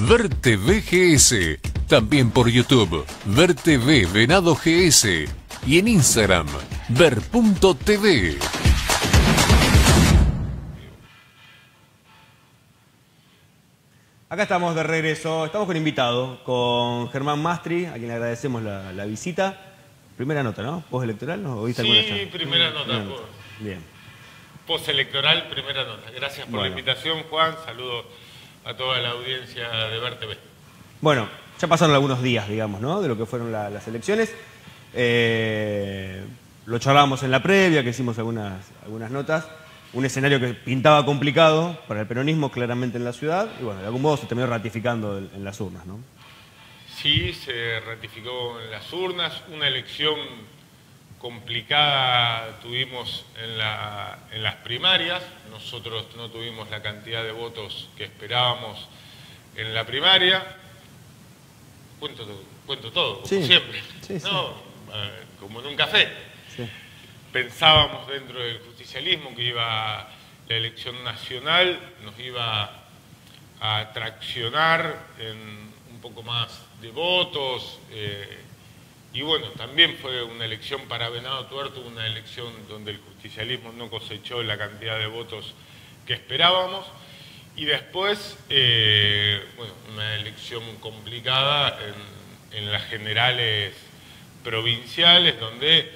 Ver TV GS, también por YouTube, Ver TV Venado GS y en Instagram, ver.tv. Acá estamos de regreso, estamos con invitado, con Germán Mastri, a quien le agradecemos la, la visita. Primera nota, ¿no? ¿Postelectoral? ¿no? ¿Oíste alguna Sí, primera nota. Primera por- Bien. Postelectoral, primera nota. Gracias por Bueno. la invitación, Juan. Saludo a toda la audiencia de Ver TV. Bueno, ya pasaron algunos días, digamos, ¿no? De lo que fueron la- las elecciones. Eh, lo charlábamos en la previa, que hicimos algunas, algunas notas. Un escenario que pintaba complicado para el peronismo, claramente en la ciudad. Y bueno, de algún modo se terminó ratificando en, en las urnas, ¿no? Sí, se ratificó en las urnas. Una elección complicada tuvimos en, la- en las primarias. Nosotros no tuvimos la cantidad de votos que esperábamos en la primaria. Cuento, todo- cuento todo, como Sí, siempre. sí, sí. ¿no? Eh, como en un café. Pensábamos dentro del justicialismo que iba la elección nacional nos iba a traccionar en un poco más de votos eh, y bueno, también fue una elección para Venado Tuerto, una elección donde el justicialismo no cosechó la cantidad de votos que esperábamos. Y después, eh, bueno, una elección complicada en, las generales provinciales donde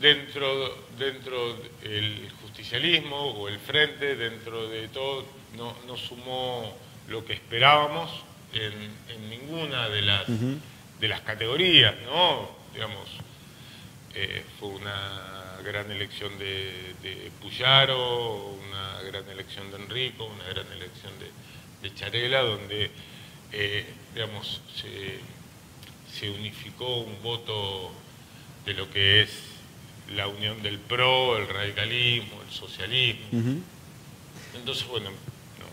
dentro, dentro del justicialismo o el frente, dentro de todo, no, no sumó lo que esperábamos en ninguna de las, de las categorías, ¿no? Digamos, eh, fue una gran elección de, de Puyaro, una gran elección de Enrico, una gran elección de, de Charela, donde, eh, digamos, se, se unificó un voto de lo que es la unión del PRO, el radicalismo, el socialismo. Entonces, bueno, no,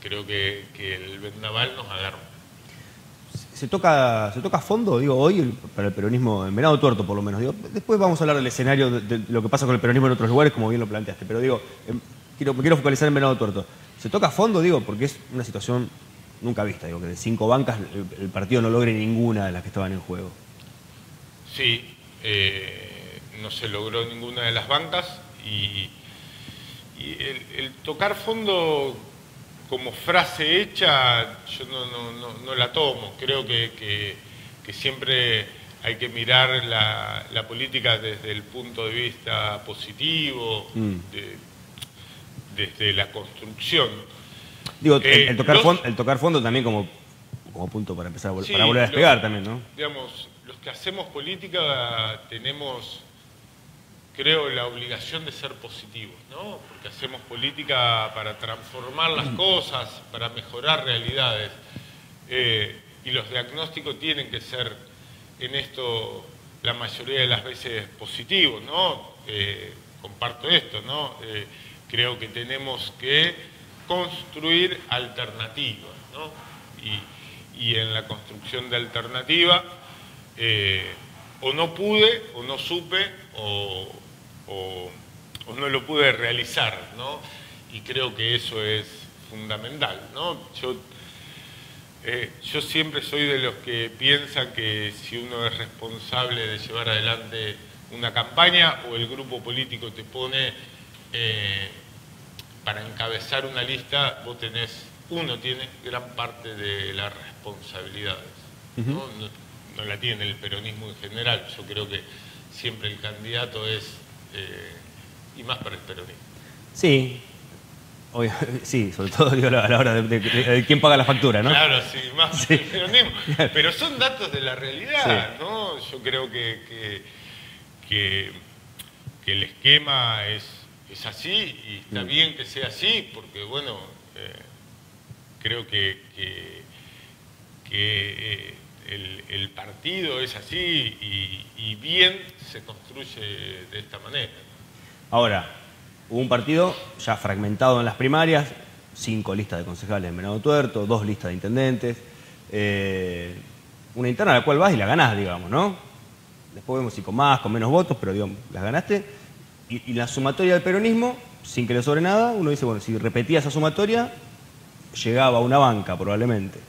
creo que, que el vendaval nos agarró. ¿Se toca, ¿Se toca a fondo, digo, hoy para el peronismo en Venado Tuerto, por lo menos? Digo, después vamos a hablar del escenario de, lo que pasa con el peronismo en otros lugares, como bien lo planteaste. Pero digo, em, quiero, me quiero focalizar en Venado Tuerto. ¿Se toca a fondo, digo, porque es una situación nunca vista? Digo, que de cinco bancas el, partido no logre ninguna de las que estaban en juego. Sí, eh, no se logró ninguna de las bancas y, el tocar fondo como frase hecha yo no, no- no- no la tomo. Creo que, que- que siempre hay que mirar la, la política desde el punto de vista positivo, Mm. de- desde la construcción. Digo, el, Eh, el tocar, los- fondo, el tocar fondo también como, como punto para empezar a, vol- Sí, para volver a despegar también, ¿no? Digamos, los que hacemos política tenemos, creo, la obligación de ser positivos, ¿no? Porque hacemos política para transformar las cosas, para mejorar realidades. Eh, y los diagnósticos tienen que ser en esto la mayoría de las veces positivos, ¿no? Eh, comparto esto, ¿no? Eh, creo que tenemos que construir alternativas, ¿no? Y, y en la construcción de alternativa, eh, o no pude, o no supe, o, o- o no lo pude realizar, ¿no? Y creo que eso es fundamental, ¿no? Yo eh, yo siempre soy de los que piensan que si uno es responsable de llevar adelante una campaña o el grupo político te pone eh, para encabezar una lista, vos tenés, uno tiene gran parte de las responsabilidades. ¿no? No- no la tiene el peronismo en general. Yo creo que siempre el candidato es, eh, y más para el peronismo. Sí. Obvio, sí, sobre todo digo, a la hora de, de- de- de quién paga la factura, ¿no? Claro, sí, más Sí. el peronismo. Pero son datos de la realidad, Sí. ¿no? Yo creo que, que, que- que el esquema es, es así y está Mm. bien que sea así, porque bueno, eh, creo que, que- que, eh, el, el partido es así y, y bien se construye de esta manera. Ahora, hubo un partido ya fragmentado en las primarias, cinco listas de concejales en Venado Tuerto, dos listas de intendentes, eh, una interna a la cual vas y la ganás, digamos, ¿no? Después vemos si con más, con menos votos, pero digamos, las ganaste. Y, y la sumatoria del peronismo, sin que le sobre nada, uno dice, bueno, si repetía esa sumatoria, llegaba a una banca probablemente,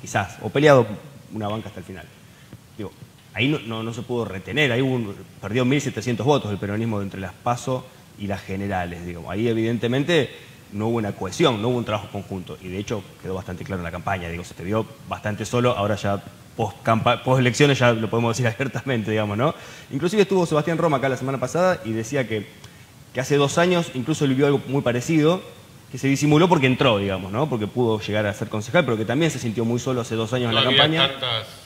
quizás, o peleado una banca hasta el final. Digo, ahí no, no, se pudo retener, ahí hubo perdió 1.700 votos el peronismo entre las PASO y las generales. Digo. Ahí evidentemente no hubo una cohesión, no hubo un trabajo conjunto. Y de hecho quedó bastante claro en la campaña, digo, se te vio bastante solo, ahora ya post, post elecciones ya lo podemos decir abiertamente, digamos, ¿no? Inclusive estuvo Sebastián Roma acá la semana pasada y decía que, que hace dos años incluso vio algo muy parecido, que se disimuló porque entró, digamos, ¿no? Porque pudo llegar a ser concejal, pero que también se sintió muy solo hace dos años en la campaña.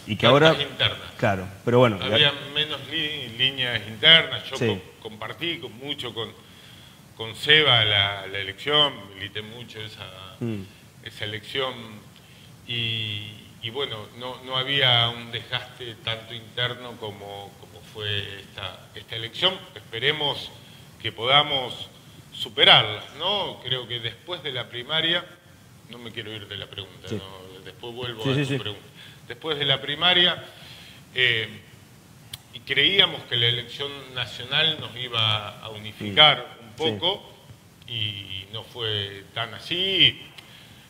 y que ahora internas. Claro, pero bueno. Había menos líneas internas. Yo compartí mucho con, con Seba la, elección, milité mucho esa, mm. esa elección y, bueno, no, no, había un desgaste tanto interno como, como fue esta, esta elección. Esperemos que podamos superarlas, ¿no? Creo que después de la primaria, no me quiero ir de la pregunta, después vuelvo a tu pregunta. Después de la primaria, eh, y creíamos que la elección nacional nos iba a unificar un poco, y no fue tan así,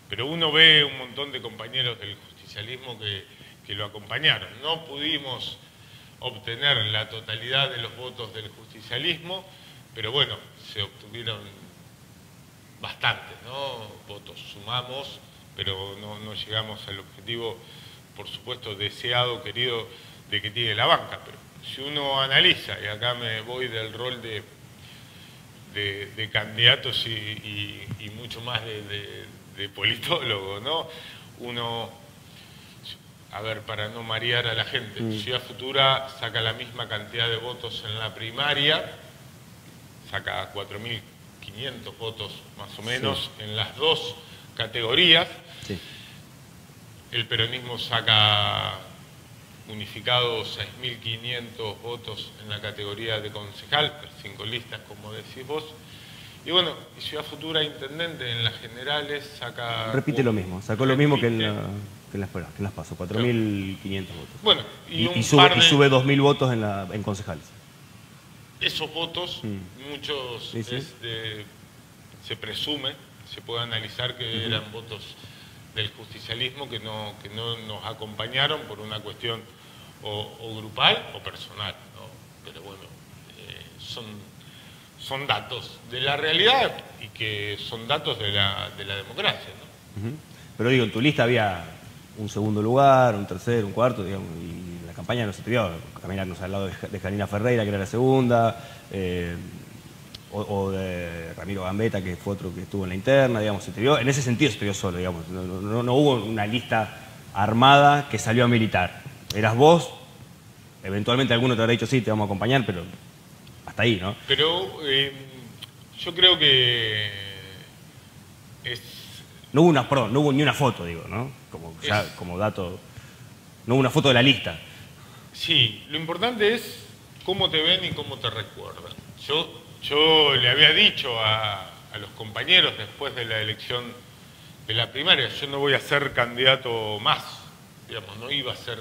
pero uno ve un montón de compañeros del justicialismo que, que lo acompañaron. No pudimos obtener la totalidad de los votos del justicialismo, pero bueno, se obtuvieron bastantes ¿no? votos, sumamos, pero no, llegamos al objetivo, por supuesto, deseado, querido, de que tiene la banca. Pero si uno analiza, y acá me voy del rol de, de, candidatos y, mucho más de, de, politólogo, ¿no? Uno, a ver, para no marear a la gente, mm. Ciudad Futura saca la misma cantidad de votos en la primaria, saca 4.500 votos más o menos en las dos categorías. El peronismo saca unificado 6.500 votos en la categoría de concejal, cinco listas como decís vos. Y bueno, Ciudad Futura Intendente en las generales saca... Repite lo mismo, sacó lo mismo que en, las, que las pasó, 4.500 votos. Bueno, y, sube, y sube 2.000 votos en, la, en concejales esos votos, mm. muchos se presume, se puede analizar que eran votos del justicialismo que no, que no nos acompañaron por una cuestión o, grupal o personal. Pero bueno, eh, son, son datos de la realidad y que son datos de la, de la democracia. Pero digo, en tu lista había un segundo lugar, un tercer, un cuarto, digamos, y la campaña no se te vio. Caminarnos al lado de, Janina Ferreira, que era la segunda, eh, o, de Ramiro Gambetta, que fue otro que estuvo en la interna, digamos, se vio, en ese sentido se vio solo, digamos, no, hubo una lista armada que salió a militar. Eras vos, eventualmente alguno te habrá dicho sí, te vamos a acompañar, pero hasta ahí, ¿no? Pero eh, yo creo que es... No hubo una, perdón, no hubo ni una foto, digo, ¿no? Como, ya, como dato, no hubo una foto de la lista. Sí, lo importante es cómo te ven y cómo te recuerdan. Yo, yo le había dicho a, los compañeros después de la elección de la primaria, yo no voy a ser candidato más, digamos, no iba a ser,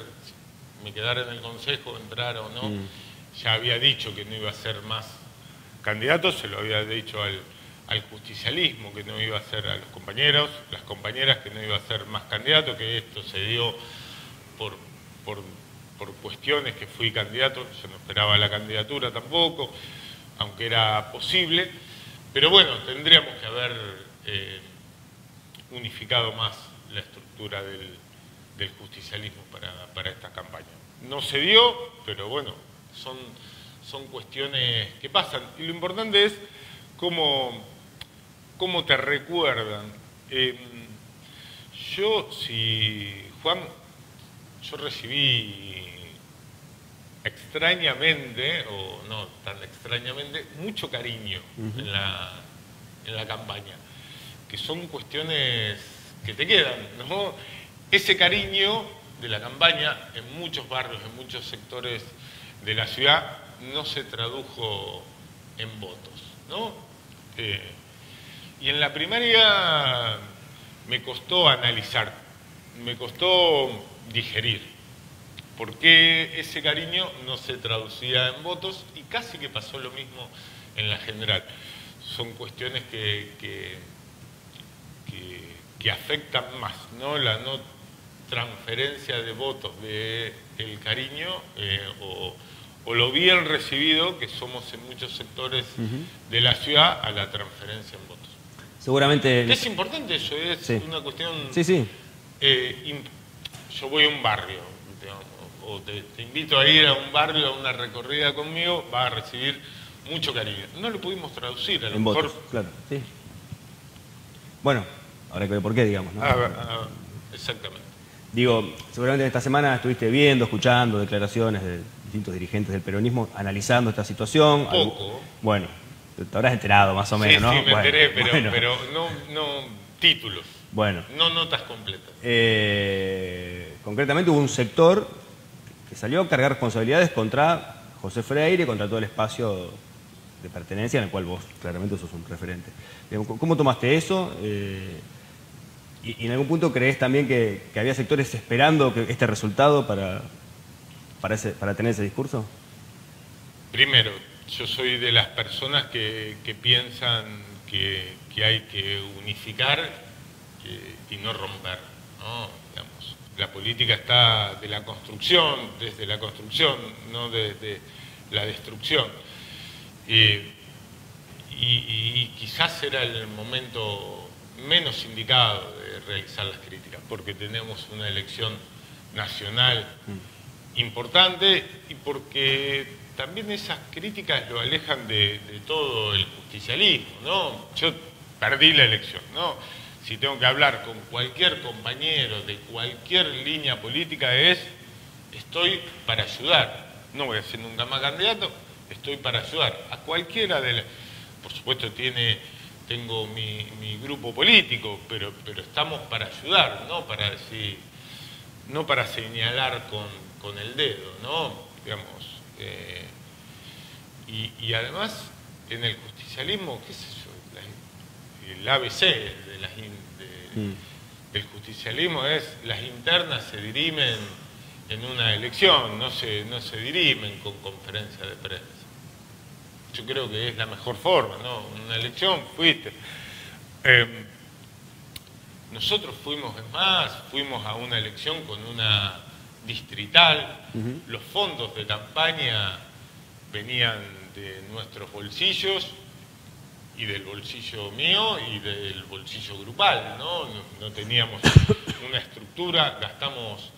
me quedara en el consejo, entrar o no, mm. ya había dicho que no iba a ser más candidato, se lo había dicho al, al justicialismo, que no iba a ser a los compañeros, las compañeras que no iba a ser más candidato, que esto se dio por, por, cuestiones que fui candidato, yo no esperaba la candidatura tampoco, aunque era posible, pero bueno, tendríamos que haber eh, unificado más la estructura del, justicialismo para, para esta campaña. No se dio, pero bueno, son, son cuestiones que pasan. Y lo importante es cómo cómo te recuerdan. Em, yo, si, Juan, yo recibí extrañamente, o no tan extrañamente, mucho cariño en, la, en la campaña, que son cuestiones que te quedan, ¿no? Ese cariño de la campaña en muchos barrios, en muchos sectores de la ciudad, no se tradujo en votos, ¿no? Eh, y en la primaria me costó analizar, me costó digerir, por qué ese cariño no se traducía en votos y casi que pasó lo mismo en la general. Son cuestiones que, que, que afectan más, ¿no? La no transferencia de votos de el cariño eh, o, o lo bien recibido que somos en muchos sectores de la ciudad a la transferencia en votos. Seguramente... Es importante eso, es Sí. una cuestión... Sí, sí. eh, yo voy a un barrio, o te, te invito a ir a un barrio, a una recorrida conmigo, va a recibir mucho cariño. No lo pudimos traducir, a lo En mejor... votos, claro. Sí. Bueno, habrá que ver por qué, digamos. ¿no? Ah, ah, exactamente. Digo, seguramente esta semana estuviste viendo, escuchando declaraciones de distintos dirigentes del peronismo, analizando esta situación. Poco. Bueno, te habrás enterado más o menos, sí, ¿no? sí, me Bueno, enteré, pero, bueno, pero no, no títulos, Bueno, no notas completas. eh, concretamente hubo un sector que salió a cargar responsabilidades contra José Freire, contra todo el espacio de pertenencia en el cual vos claramente sos un referente. ¿Cómo tomaste eso? Eh, y, y en algún punto crees también que, que había sectores esperando que este resultado para, para, ese- para tener ese discurso? Primero, yo soy de las personas que, que piensan que, que hay que unificar y no romper. ¿no? Digamos, la política está de la construcción, desde la construcción, no desde la destrucción. Eh, y, y- y quizás era el momento menos indicado de realizar las críticas, porque tenemos una elección nacional importante y porque también esas críticas lo alejan de, todo el justicialismo, ¿no? Yo perdí la elección, ¿no? Si tengo que hablar con cualquier compañero de cualquier línea política es, estoy para ayudar, no voy a ser nunca más candidato, estoy para ayudar a cualquiera de las... Por supuesto tiene, tengo mi, mi grupo político, pero, pero estamos para ayudar, no para decir no para señalar con, con el dedo, ¿no? Digamos, eh, y, y además en el justicialismo, qué sé yo, el ABC de las de- Mm. del justicialismo es las internas se dirimen en una elección, no se, no se dirimen con conferencia de prensa. Yo creo que es la mejor forma, ¿no? Una elección, fuiste. Em, nosotros fuimos, es más, fuimos a una elección con una distrital. Los fondos de campaña venían de nuestros bolsillos y del bolsillo mío y del bolsillo grupal, ¿no? No, no teníamos una estructura, gastamos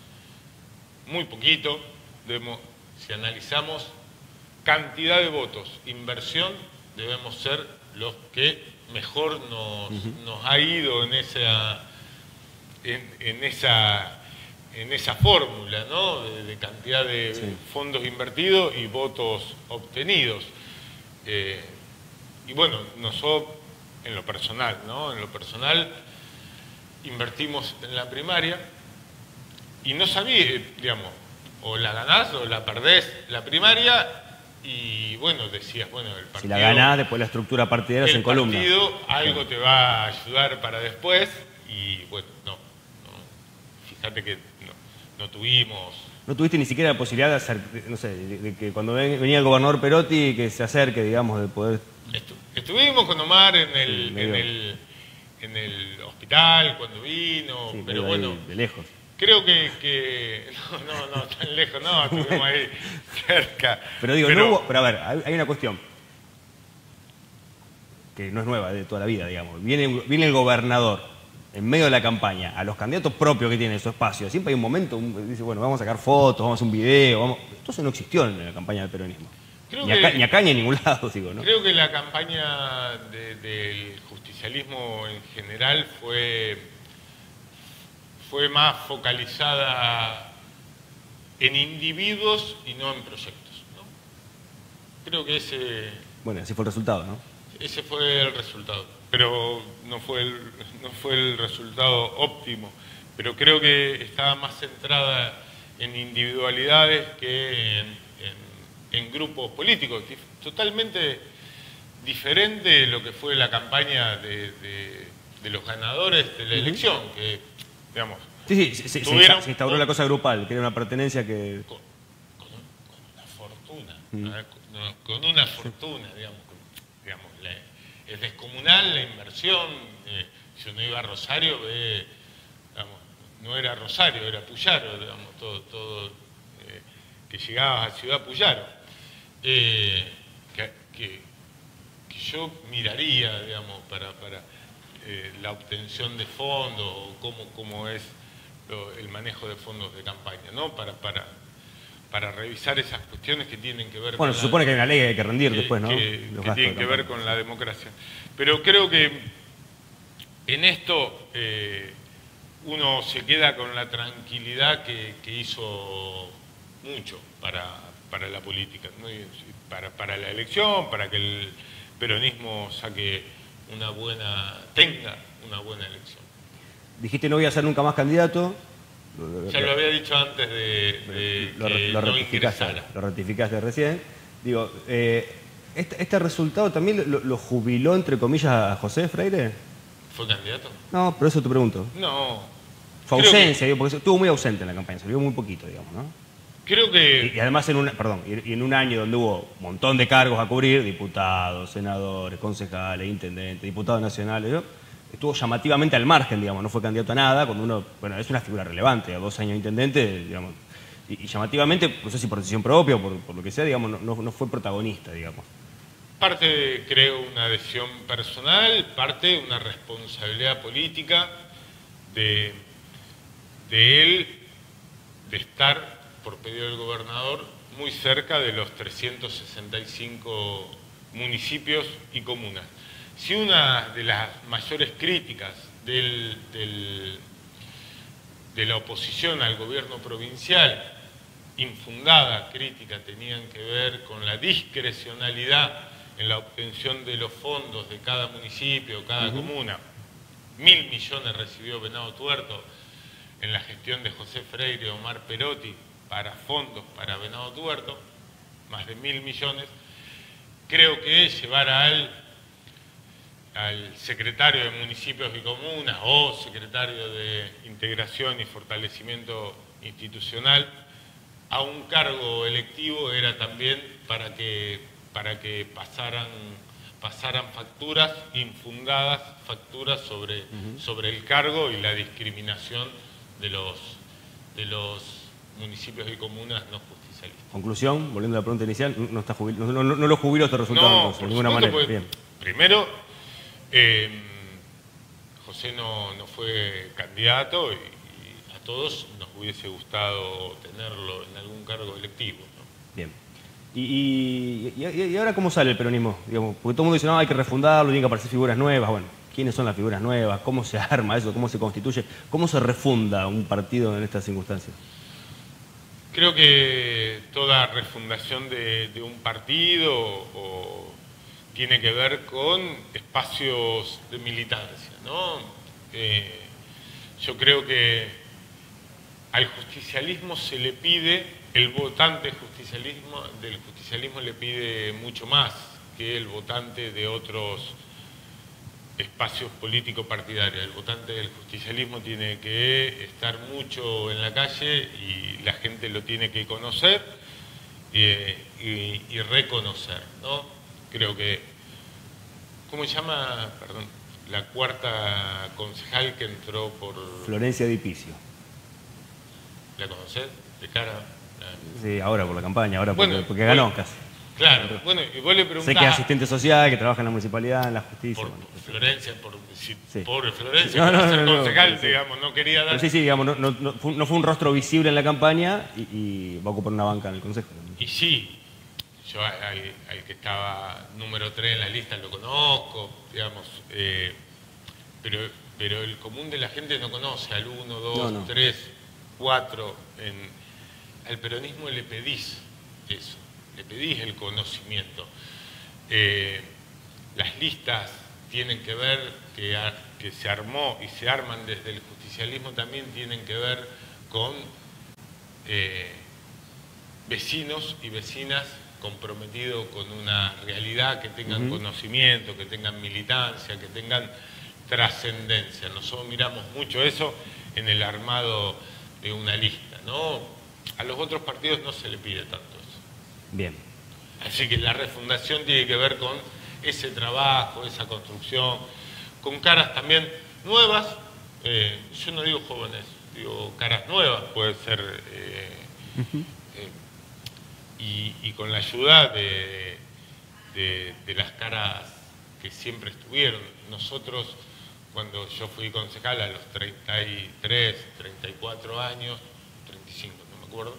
muy poquito. Debemos- si analizamos cantidad de votos, inversión, debemos ser los que mejor nos, nos ha ido en esa, en, en esa, en esa fórmula, ¿no? De, de cantidad de Sí. fondos invertidos y votos obtenidos. Eh, y bueno, nosotros, en lo personal, ¿no? En lo personal, invertimos en la primaria y no sabía, eh, digamos, o la ganás o la perdés la primaria y bueno, decías, bueno, el partido... Si la ganás, después la estructura partidera es el en columna. partido algo te va a ayudar para después y bueno, no, no. fíjate que no, tuvimos... No tuviste ni siquiera la posibilidad de hacer, no sé, de, de que cuando ven- venía el gobernador Perotti que se acerque, digamos, de poder... Estu- estuvimos con Omar en el, Sí, en el, en el hospital cuando vino, sí, pero bueno, De lejos. creo que, que no, no, no, tan lejos, no, estuvimos ahí cerca. Pero digo, no hubo, pero a ver, hay, hay una cuestión que no es nueva, de toda la vida, digamos. Viene, viene el gobernador en medio de la campaña, a los candidatos propios que tienen su espacio. Siempre hay un momento, un- dice, bueno, vamos a sacar fotos, vamos a hacer un video, vamos... Entonces no existió en la campaña del peronismo. Creo Ni que- acá, ni acá ni en ningún lado, digo, ¿no? Creo que la campaña de- del justicialismo en general fue, fue más focalizada en individuos y no en proyectos. ¿no? Creo que ese, Bueno, así fue el resultado, ¿no? ese fue el resultado, pero no fue el, no fue el resultado óptimo. Pero creo que estaba más centrada en individualidades que en, en- en grupos políticos. Totalmente diferente de lo que fue la campaña de, de- de los ganadores de la elección, que, digamos, Sí, sí, se Tuvieron- se instauró la cosa grupal, que era una pertenencia que... con, con con una fortuna, ¿no? con, con una fortuna, digamos, digamos la- es descomunal la inversión. eh, si uno iba a Rosario, ve, digamos, no era Rosario, era Puyaro, digamos, todo, todo eh, que llegabas a Ciudad Puyaro. Eh, que, yo miraría, digamos, para, eh, la obtención de fondos o cómo, cómo es lo- el manejo de fondos de campaña, ¿no? Para, para revisar esas cuestiones que tienen que ver Bueno, con se la- supone que hay una ley que hay que rendir que- después, ¿no? que, que tienen que ver con la democracia. Pero creo que en esto eh, uno se queda con la tranquilidad que, que hizo mucho para, para la política, ¿no? Para, para la elección, para que el peronismo saque una buena, tenga una buena elección. Dijiste no voy a ser nunca más candidato. Ya lo había dicho antes de, de lo, que lo no ratificaste, ingresara. lo ratificaste recién. Digo, eh, este, este resultado también lo, jubiló, entre comillas, a José Freire? ¿Fue candidato? No, por eso te pregunto. No. Su Creo que- ausencia, digo, porque estuvo muy ausente en la campaña, se vio muy poquito, digamos, ¿no? Creo que... Y, y además en un, perdón, y, y en un año donde hubo un montón de cargos a cubrir, diputados, senadores, concejales, intendentes, diputados nacionales, ¿no? Estuvo llamativamente al margen, digamos, no fue candidato a nada, cuando uno, bueno, es una figura relevante, a dos años de intendente, digamos, y, llamativamente, no sé si por decisión propia o por, lo que sea, digamos, no, fue protagonista, digamos. Parte, creo, una decisión personal, parte una responsabilidad política de, de él, de estar, por pedido del gobernador, muy cerca de los 365 municipios y comunas. Si una de las mayores críticas del- del- de la oposición al gobierno provincial, infundada crítica, tenían que ver con la discrecionalidad en la obtención de los fondos de cada municipio, cada comuna. Mil millones recibió Venado Tuerto en la gestión de José Freire y Omar Perotti para fondos para Venado Tuerto, más de mil millones. Creo que llevar al, al secretario de municipios y comunas o secretario de integración y fortalecimiento institucional a un cargo electivo era también para que, para que pasaran, pasaran facturas infundadas, facturas sobre, sobre el cargo y la discriminación de los, de los municipios y comunas no justicialistas. Conclusión, volviendo a la pregunta inicial, no, está jubil- no, no- no lo este resultado por de ninguna manera. porque Bien. Primero, eh, José no, no fue candidato y, y a todos nos hubiese gustado tenerlo en algún cargo electivo. ¿no? Bien. ¿Y, y, y- y ahora cómo sale el peronismo? Digamos, porque todo el mundo dice, no, hay que refundarlo, tienen que aparecer figuras nuevas. Bueno, ¿quiénes son las figuras nuevas? ¿Cómo se arma eso? ¿Cómo se constituye? ¿Cómo se refunda un partido en estas circunstancias? Creo que toda refundación de, de un partido o- tiene que ver con espacios de militancia, ¿no? Eh, yo creo que al justicialismo se le pide, el votante del justicialismo le pide mucho más que el votante de otros espacios políticos partidarios. El votante del justicialismo tiene que estar mucho en la calle y la gente lo tiene que conocer eh, y, y reconocer, ¿no? Creo que, ¿cómo se llama? Perdón, la cuarta concejal que entró por... Florencia Dipicio. ¿La conocés? De cara... la- Sí, ahora por la campaña, ahora porque, Bueno, porque ganó bueno, casi. Claro, bueno, y vos le Sé preguntás... que es asistente social, que trabaja en la municipalidad, en la justicia. por bueno. Florencia, por si- Sí. pobre Florencia, No, no, no, no, concejal, sí. digamos, no quería dar... Sí, sí, digamos, no, no- no fue, no fue un rostro visible en la campaña y, y va a ocupar una banca en el Consejo. Y sí, yo al, al que estaba número 3 en la lista lo conozco, digamos, eh, pero, pero el común de la gente no conoce al 1, 2, No, no. 3, 4. al peronismo le pedís eso, le pedís el conocimiento. Eh, las listas tienen que ver, que, a- que se armó y se arman desde el justicialismo también tienen que ver con eh, vecinos y vecinas comprometidos con una realidad, que tengan conocimiento, que tengan militancia, que tengan trascendencia. Nosotros miramos mucho eso en el armado de una lista, ¿no? A los otros partidos no se le pide tanto eso. Bien. Así que la refundación tiene que ver con ese trabajo, esa construcción, con caras también nuevas, eh, yo no digo jóvenes, digo caras nuevas, puede ser, eh, eh, y, con la ayuda de, de- de las caras que siempre estuvieron. Nosotros, cuando yo fui concejal a los 33, 34 años, 35, no me acuerdo,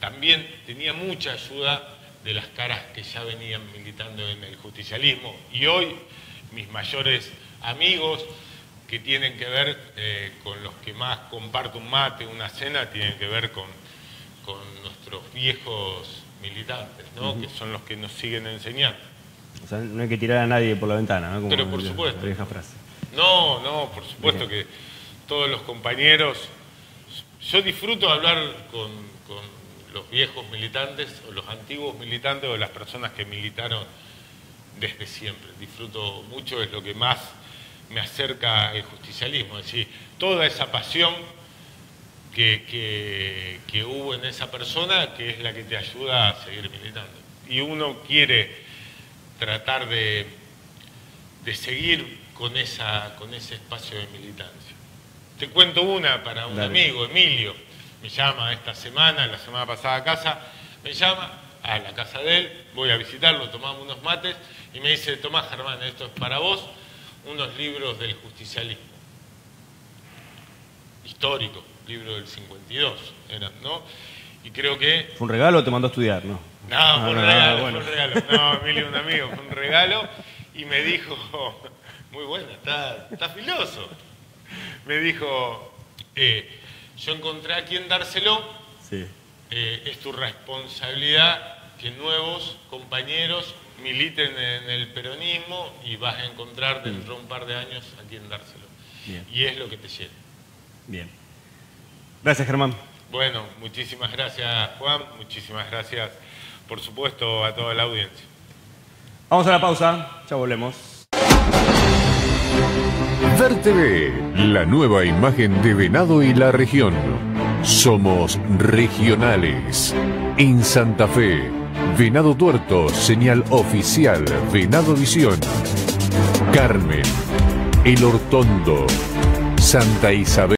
también tenía mucha ayuda de las caras que ya venían militando en el justicialismo. Y hoy mis mayores amigos que tienen que ver eh, con los que más comparto un mate, una cena, tienen que ver con, con nuestros viejos militantes, ¿no? que son los que nos siguen enseñando. O sea, no hay que tirar a nadie por la ventana, ¿no? Como Pero por la- supuesto. La vieja frase. No, no, por supuesto que todos los compañeros, yo disfruto hablar con, con los viejos militantes o los antiguos militantes o las personas que militaron desde siempre. Disfruto mucho, es lo que más me acerca al justicialismo, es decir, toda esa pasión que, que- que hubo en esa persona que es la que te ayuda a seguir militando. Y uno quiere tratar de, de seguir con, esa, con ese espacio de militancia. Te cuento una para un Dale. amigo, Emilio, me llama esta semana, la semana pasada a casa, me llama a la casa de él, voy a visitarlo, tomamos unos mates y me dice, Tomás Germán, esto es para vos, unos libros del justicialismo histórico, libro del 52 eran, ¿no? Y creo que ¿Fue un regalo o te mandó a estudiar, no? no, fue un no, regalo, bueno. fue un regalo. No, Emilio, un amigo, fue un regalo. Y me dijo, muy buena, está, está filoso. Me dijo, eh, yo encontré a quien dárselo, Sí. eh, es tu responsabilidad que nuevos compañeros militen en el peronismo y vas a encontrar dentro de un par de años a quien dárselo. Bien. Y es lo que te llena. Bien. Gracias, Germán. Bueno, muchísimas gracias Juan, muchísimas gracias por supuesto a toda la audiencia. Vamos a la pausa, ya volvemos. Ver TV, la nueva imagen de Venado y la región. Somos regionales. En Santa Fe, Venado Tuerto, señal oficial Venado Visión. Carmen, El Hortondo, Santa Isabel.